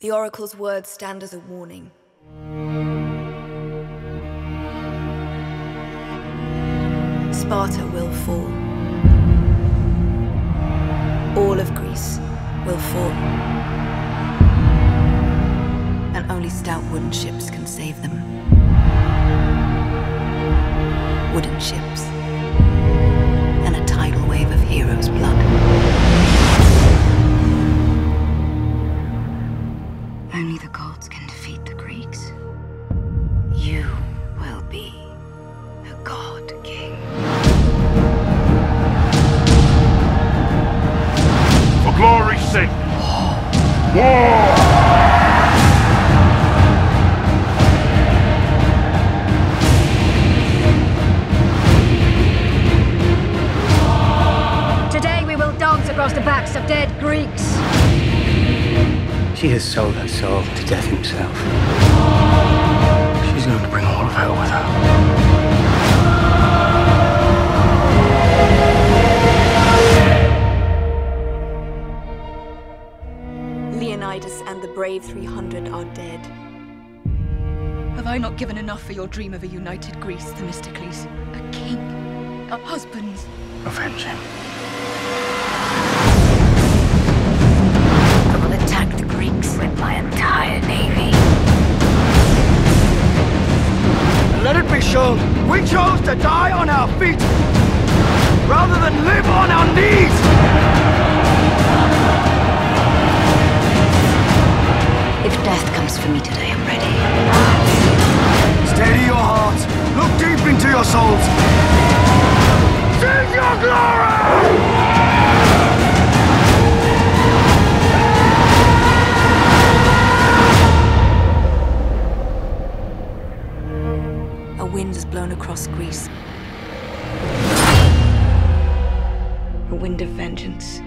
The Oracle's words stand as a warning. Sparta will fall. All of Greece will fall. And only stout wooden ships can save them. Wooden ships. Only the gods can defeat the Greeks. You will be the God King. For glory's sake! War! Today we will dance across the backs of dead Greeks. She has sold her soul to death himself. She's going to bring all of hell with her. Leonidas and the brave 300 are dead. Have I not given enough for your dream of a united Greece, Themistocles? A king, a husband. Avenge him. Let it be shown, we chose to die on our feet rather than live on our knees! If death comes for me today, I'm ready. Steady your hearts, look deep into your souls. Seize your glory! Wind has blown across Greece. A wind of vengeance.